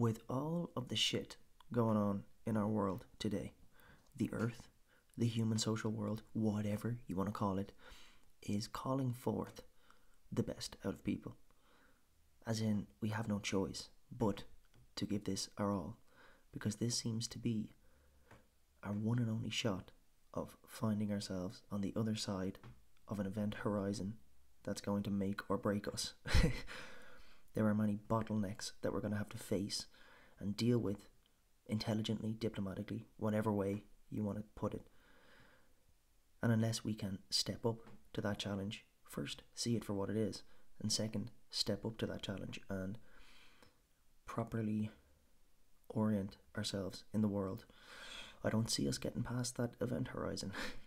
with all of the shit going on in our world today, the earth, the human social world, whatever you want to call it, is calling forth the best out of people. As in, we have no choice but to give this our all, because this seems to be our one and only shot of finding ourselves on the other side of an event horizon that's going to make or break us. there are many bottlenecks that we're going to have to face and deal with intelligently, diplomatically, whatever way you want to put it. And unless we can step up to that challenge, first, see it for what it is, and second, step up to that challenge and properly orient ourselves in the world, I don't see us getting past that event horizon.